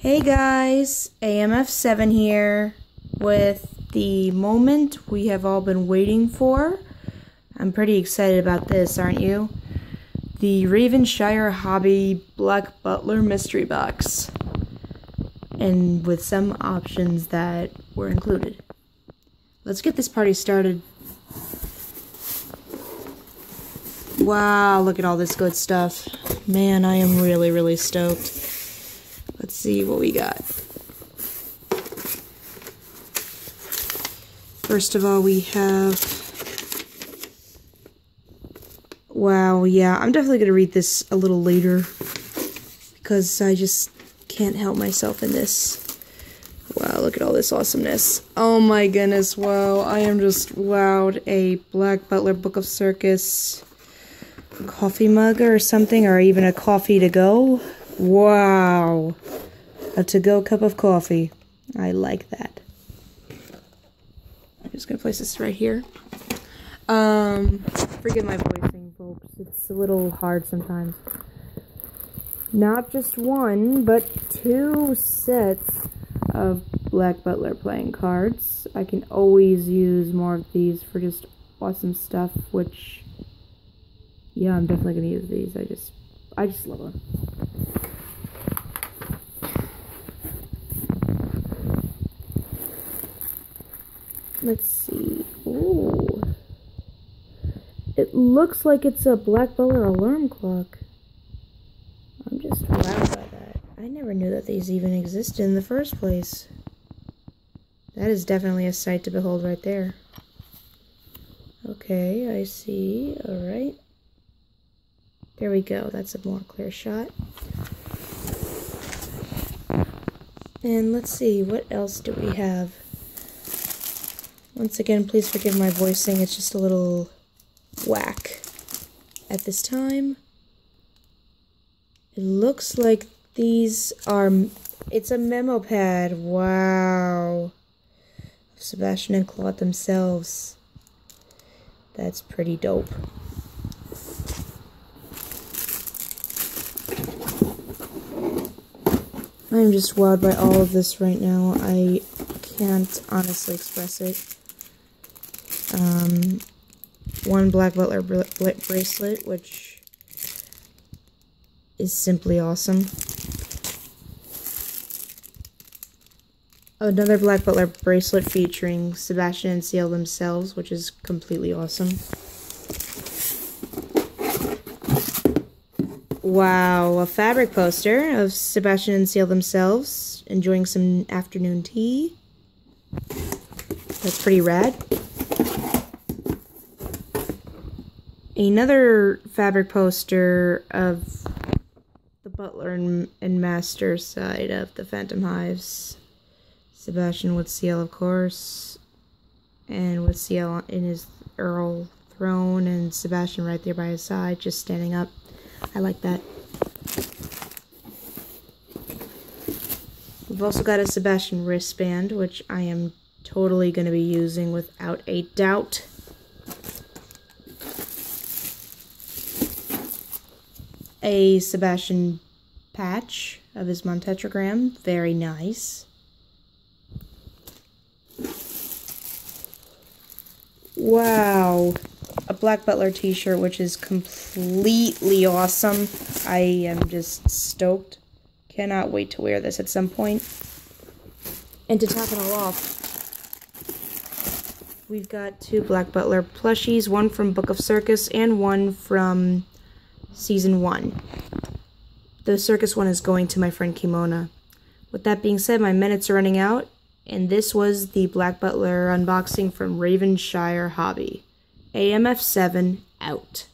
Hey guys, AMF7 here with the moment we have all been waiting for. I'm pretty excited about this, aren't you? The Ravenshire Hobby Black Butler Mystery Box. And with some options that were included. Let's get this party started. Wow, look at all this good stuff. Man, I am really, really stoked. See what we got. First of all, we have... Wow, yeah, I'm definitely going to read this a little later. Because I just can't help myself in this. Wow, look at all this awesomeness. Oh my goodness, wow, I am just wowed. A Black Butler Book of Circus coffee mug or something, or even a coffee to go. Wow. A to-go cup of coffee. I like that. I'm just to place this right here. Um, forgive my voicing, folks. It's a little hard sometimes. Not just one, but two sets of Black Butler playing cards. I can always use more of these for just awesome stuff, which yeah, I'm definitely gonna use these. I just, I just love them. Let's see. Oh, it looks like it's a Black Butler alarm clock. I'm just wowed by that. I never knew that these even existed in the first place. That is definitely a sight to behold right there. Okay, I see. Alright. There we go. That's a more clear shot. And let's see, what else do we have? Once again, please forgive my voicing. It's just a little whack at this time. It looks like these are... It's a memo pad. Wow. Sebastian and Claude themselves. That's pretty dope. I'm just wowed by all of this right now. I can't honestly express it. Um, one Black Butler bracelet, which is simply awesome. Another Black Butler bracelet featuring Sebastian and Ciel themselves, which is completely awesome. Wow, a fabric poster of Sebastian and Ciel themselves enjoying some afternoon tea. That's pretty rad. Another fabric poster of the butler and, and master side of the Phantomhives. Sebastian with Ciel, of course, and with Ciel in his Earl throne, and Sebastian right there by his side, just standing up. I like that. We've also got a Sebastian wristband, which I am totally going to be using without a doubt. A Sebastian patch of his Montetragram, very nice. Wow a Black Butler t-shirt, which is completely awesome. I am just stoked. Cannot wait to wear this at some point. And to top it all off, we've got two Black Butler plushies, one from Book of Circus and one from Season 1. The Circus one is going to my friend Kimona. With that being said, my minutes are running out, and this was the Black Butler unboxing from Ravenshire Hobby. AMF7 out.